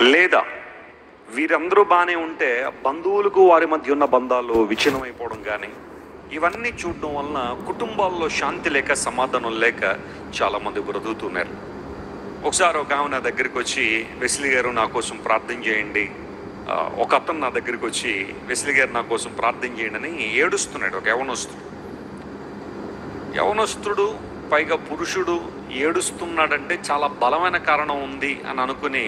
లేదా వీరందరూ బాగానే ఉంటే బంధువులకు వారి మధ్య ఉన్న బంధాలు విచ్ఛిన్నమైపోవడం కానీ ఇవన్నీ చూడడం వలన కుటుంబాల్లో శాంతి లేక సమాధానం లేక చాలామంది బ్రతుకుతున్నారు. ఒకసారి ఒక ఆమె నా దగ్గరికి వచ్చి వెస్లీ గారు నా కోసం ప్రార్థన చేయండి. ఒక అతను నా దగ్గరికి వచ్చి వెస్లీ గారు నా కోసం ప్రార్థన చేయండి అని ఏడుస్తున్నాడు ఒక యవనస్తుడు. యవనస్తుడు పైగా పురుషుడు ఏడుస్తున్నాడంటే చాలా బలమైన కారణం ఉంది అని అనుకుని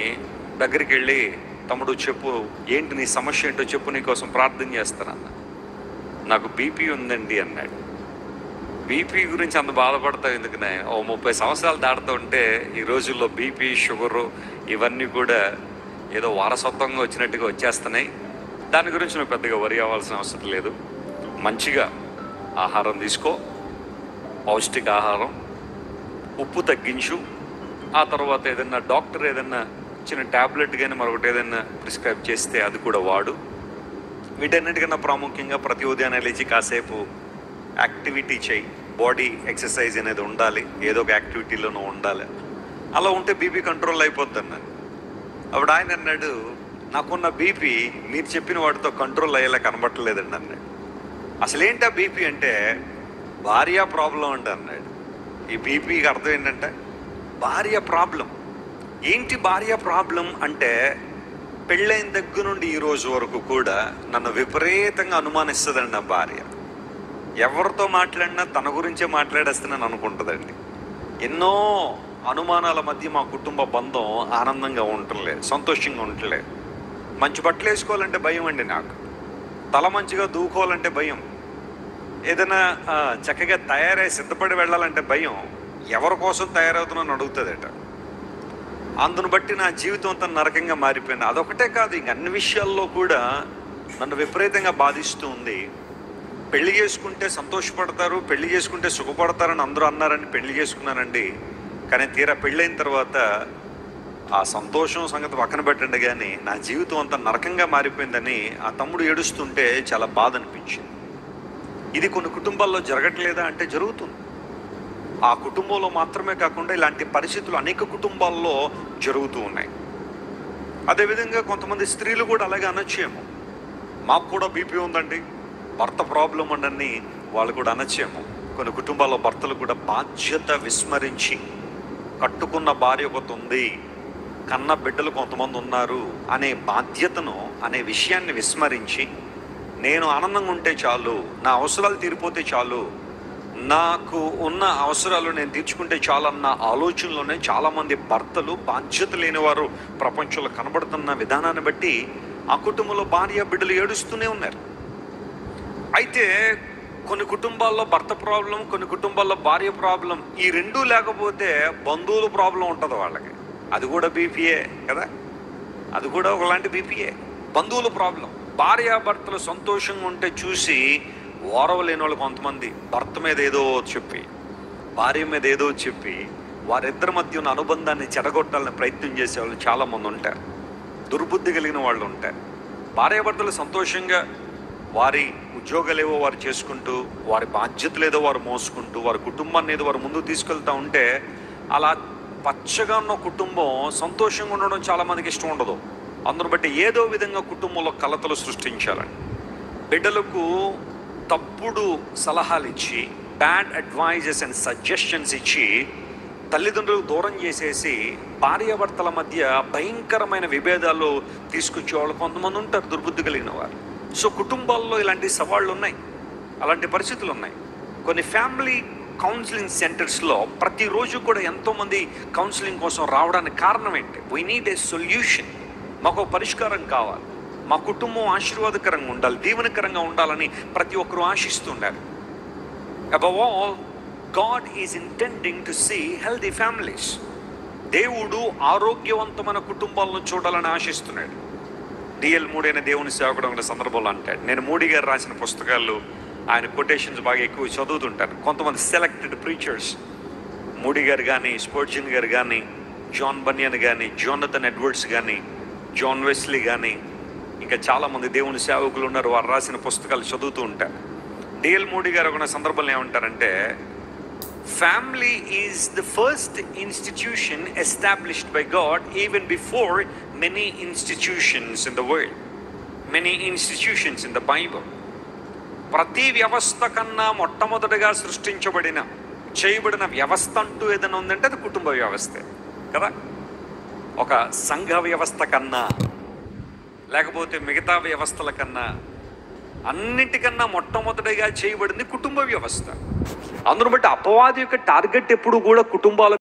దగ్గరికి వెళ్ళి తమ్ముడు చెప్పు ఏంటి నీ సమస్య ఏంటో చెప్పు నీ కోసం ప్రార్థన చేస్తానన్న నాకు బీపీ ఉందండి అన్నాడు. బీపీ గురించి అంత బాధపడతావు ఎందుకనే ఓ ముప్పై సంవత్సరాలు దాటుతూ ఉంటే ఈ రోజుల్లో బీపీ షుగరు ఇవన్నీ కూడా ఏదో వారసత్వంగా వచ్చినట్టుగా వచ్చేస్తున్నాయి. దాని గురించి నువ్వు పెద్దగా వరి అవ్వాల్సిన అవసరం లేదు. మంచిగా ఆహారం తీసుకో పౌష్టిక ఆహారం ఉప్పు తగ్గించు. ఆ తర్వాత ఏదన్నా డాక్టర్ ఏదన్నా ఇచ్చిన ట్యాబ్లెట్ కానీ మరొకటి ఏదైనా ప్రిస్క్రైబ్ చేస్తే అది కూడా వాడు. వీటన్నిటికన్నా ప్రాముఖ్యంగా ప్రతి ఉదయాన్నే లేచి కాసేపు యాక్టివిటీ చేయి. బాడీ ఎక్సర్సైజ్ అనేది ఉండాలి. ఏదో ఒక యాక్టివిటీలోనూ ఉండాలి. అలా ఉంటే బీపీ కంట్రోల్ అయిపోద్ది అన్నాను అప్పుడు ఆయన అన్నాడు నాకున్న బీపీ మీరు చెప్పిన వాటితో కంట్రోల్ అయ్యేలా కనబట్టలేదండి అన్నాడు. అసలు ఏంటి బీపీ అంటే? భార్య ప్రాబ్లం అండి అన్నాడు. ఈ బీపీకి అర్థం ఏంటంటే భార్య ప్రాబ్లం. ఏంటి భార్య ప్రాబ్లం అంటే పెళ్ళైన దగ్గర నుండి ఈ రోజు వరకు కూడా నన్ను విపరీతంగా అనుమానిస్తుందండి నా భార్య. ఎవరితో మాట్లాడినా తన గురించే మాట్లాడేస్తానని అనుకుంటుందండి. ఎన్నో అనుమానాల మధ్య మా కుటుంబ బంధం ఆనందంగా ఉండట్లేదు సంతోషంగా ఉండట్లేదు మంచి బట్టలు వేసుకోవాలంటే భయం అండి నాకు. తల మంచిగా దూకోవాలంటే భయం. ఏదైనా చక్కగా తయారై సిద్ధపడి వెళ్ళాలంటే భయం. ఎవరి కోసం తయారవుతున్నాను అడుగుతుందట. అందును బట్టి నా జీవితం అంతా నరకంగా మారిపోయింది. అదొకటే కాదు ఇంక అన్ని విషయాల్లో కూడా నన్ను విపరీతంగా బాధిస్తూ ఉంది. పెళ్ళి చేసుకుంటే సంతోషపడతారు పెళ్ళి చేసుకుంటే సుఖపడతారని అందరూ అన్నారని పెళ్ళి చేసుకున్నానండి. కానీ తీరా పెళ్ళైన తర్వాత ఆ సంతోషం సంగతి పక్కన పెట్టండి కానీ నా జీవితం అంతా నరకంగా మారిపోయిందని ఆ తమ్ముడు ఏడుస్తుంటే చాలా బాధ అనిపించింది. ఇది కొన్ని కుటుంబాల్లో జరగట్లేదా అంటే జరుగుతుంది. ఆ కుటుంబంలో మాత్రమే కాకుండా ఇలాంటి పరిస్థితులు అనేక కుటుంబాల్లో జరుగుతూ ఉన్నాయి. అదేవిధంగా కొంతమంది స్త్రీలు కూడా అలాగే అనొచ్చేమో మాకు కూడా బీపీ ఉందండి. భర్త ప్రాబ్లం ఉండని వాళ్ళు కూడా అనొచ్చేమో కొన్ని కుటుంబాల్లో భర్తలు కూడా బాధ్యత విస్మరించి కట్టుకున్న భార్య ఒకటి ఉంది కన్న బిడ్డలు కొంతమంది ఉన్నారు అనే బాధ్యతను అనే విషయాన్ని విస్మరించి నేను ఆనందంగా ఉంటే చాలు నా అవసరాలు తీరిపోతే చాలు నాకు ఉన్న అవసరాలు నేను తీర్చుకుంటే చాలన్న ఆలోచనలోనే చాలామంది భర్తలు బాధ్యత లేని వారు ప్రపంచంలో కనబడుతున్న విధానాన్ని బట్టి ఆ కుటుంబంలో భార్య బిడ్డలు ఏడుస్తూనే ఉన్నారు. అయితే కొన్ని కుటుంబాల్లో భర్త ప్రాబ్లం కొన్ని కుటుంబాల్లో భార్య ప్రాబ్లం ఈ రెండూ లేకపోతే బంధువుల ప్రాబ్లం ఉంటుంది వాళ్ళకి. అది కూడా బీపీఏ కదా? అది కూడా ఒకలాంటి బీపీఏ. బంధువుల ప్రాబ్లం. భార్యాభర్తలు సంతోషంగా ఉంటే చూసి ఓరవలేని వాళ్ళు కొంతమంది భర్త మీద ఏదో చెప్పి భార్య మీద ఏదో చెప్పి వారిద్దరి మధ్య ఉన్న అనుబంధాన్ని చెడగొట్టాలని ప్రయత్నం చేసే వాళ్ళు చాలామంది ఉంటారు. దుర్బుద్ధి కలిగిన వాళ్ళు ఉంటారు. భార్యాభర్తలు సంతోషంగా వారి ఉద్యోగాలు ఏవో వారు చేసుకుంటూ వారి బాధ్యతలు ఏదో వారు మోసుకుంటూ వారి కుటుంబాన్ని ఏదో వారు ముందుకు తీసుకెళ్తూ ఉంటే అలా పచ్చగా ఉన్న కుటుంబం సంతోషంగా ఉండడం చాలామందికి ఇష్టం ఉండదు. అందును బట్టి ఏదో విధంగా కుటుంబంలో కలతలు సృష్టించాలని బిడ్డలకు తప్పుడు సలహాలు ఇచ్చి బ్యాడ్ అడ్వైజెస్ అండ్ సజెషన్స్ ఇచ్చి తల్లిదండ్రులు దూరం చేసేసి భార్యాభర్తల మధ్య భయంకరమైన విభేదాలు తీసుకొచ్చే వాళ్ళు కొంతమంది ఉంటారు దుర్బుద్ధి కలిగిన వారు సో కుటుంబాల్లో ఇలాంటి సవాళ్ళు ఉన్నాయి అలాంటి పరిస్థితులు ఉన్నాయి కొన్ని ఫ్యామిలీ కౌన్సిలింగ్ సెంటర్స్లో ప్రతిరోజు కూడా ఎంతోమంది కౌన్సిలింగ్ కోసం రావడానికి కారణం ఏంటి? వీ నీడ్ ఏ సొల్యూషన్ మాకు పరిష్కారం కావాలి. మా కుటుంబం ఆశీర్వాదకరంగా ఉండాలి దీవెనకరంగా ఉండాలని ప్రతి ఒక్కరూ ఆశిస్తున్నారు above all God is intending to see healthy families దేవుడు ఆరోగ్యవంతమైన కుటుంబాలను చూడాలని ఆశిస్తున్నాడు. డిఎల్ మూడైన దేవుని సేవకుడు ఉన్న సందర్భంలో అంటాడు నేను మోడీ గారు రాసిన పుస్తకాలు ఆయన కొటేషన్స్ బాగా ఎక్కువ చదువుతుంటాను. కొంతమంది సెలెక్టెడ్ ప్రీచర్స్ మోడీ గారు కానీ స్పోర్ట్జిన్ గారు కానీ జాన్ బనియన్ కానీ జోనథన్ ఎడ్వర్డ్స్ కానీ జాన్ వెస్లీ కానీ ఇంకా చాలామంది దేవుని సేవకులు ఉన్నారు వారు రాసిన పుస్తకాలు చదువుతూ ఉంటారు. డిఎల్ మోడీ గారు ఒక సందర్భంలో ఏమంటారంటే family is the first institution established by God even before many institutions in the world many institutions in the Bible ప్రతి వ్యవస్థ కన్నా మొట్టమొదటిగా సృష్టించబడిన చేయబడిన వ్యవస్థ అంటూ ఏదైనా ఉందంటే అది కుటుంబ వ్యవస్థే. కదా? ఒక సంఘ వ్యవస్థ కన్నా లేకపోతే మిగతా వ్యవస్థల కన్నా అన్నిటికన్నా మొట్టమొదటిగా చేయబడింది కుటుంబ వ్యవస్థ. అందును బట్టి అపవాది యొక్క టార్గెట్ ఎప్పుడు కూడా కుటుంబాల